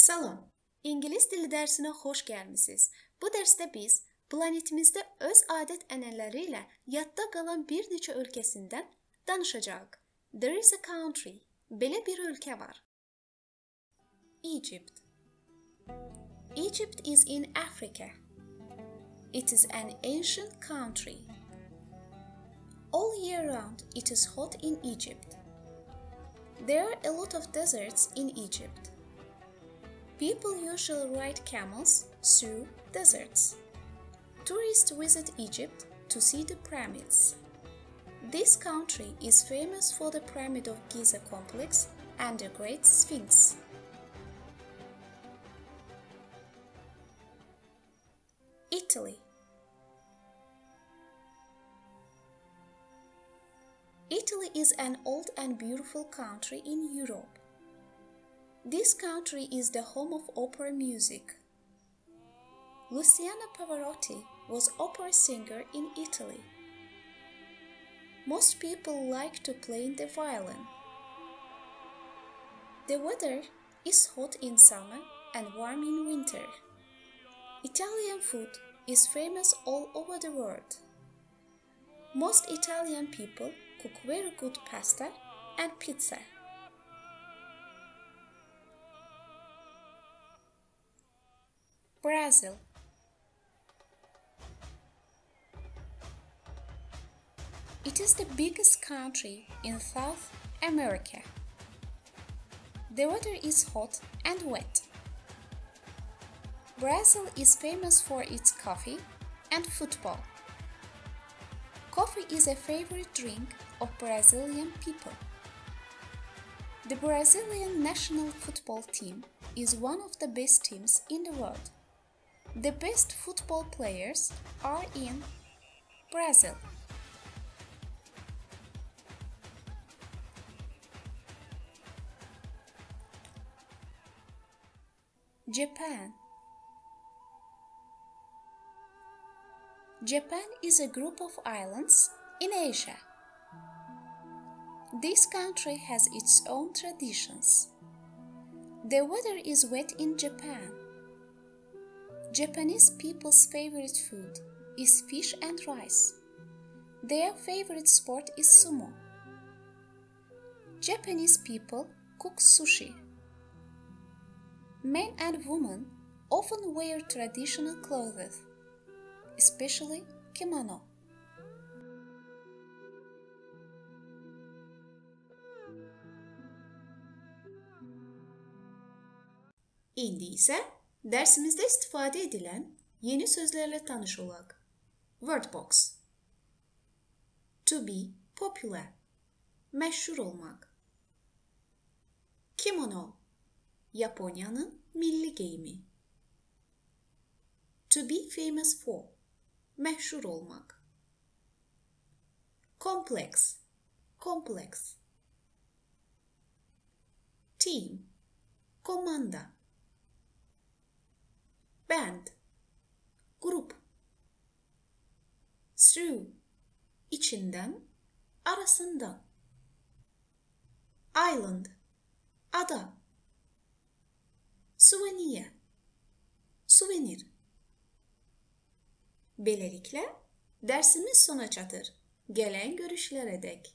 Salam. İngilis dili dersinə xoş gəlmisiniz. Bu dərsdə biz planetimizdə öz adət-ənənələri ilə yadda qalan bir neçə ölkəsindən danışacağıq. There is a country. Belə bir ölkə var. Egypt. Egypt is in Africa. It is an ancient country. All year round it is hot in Egypt. There are a lot of deserts in Egypt. People usually ride camels through deserts. Tourists visit Egypt to see the pyramids. This country is famous for the Pyramid of Giza complex and the Great Sphinx. Italy Italy is an old and beautiful country in Europe. This country is the home of opera music. Luciano Pavarotti was opera singer in Italy. Most people like to play the violin. The weather is hot in summer and warm in winter. Italian food is famous all over the world. Most Italian people cook very good pasta and pizza. Brazil It is the biggest country in South America. The weather is hot and wet. Brazil is famous for its coffee and football. Coffee is a favorite drink of Brazilian people. The Brazilian national football team is one of the best teams in the world. The best football players are in Brazil. Japan Japan is a group of islands in Asia. This country has its own traditions. The weather is wet in Japan. Japanese people's favorite food is fish and rice. Their favorite sport is sumo. Japanese people cook sushi. Men and women often wear traditional clothes, especially kimono. İndi Dersimizde istifade edilen yeni sözlerle tanış olak. Wordbox To be popular. Meşhur olmak. Kimono. Japonya'nın milli giyimi. To be famous for. Meşhur olmak. Complex. Complex. Team. Komanda band. Grup. Through içinden arasından. İsland. Ada. Souvenir. Souvenir. Böylelikle dersimiz sona çatır. Gelen görüşlere dek.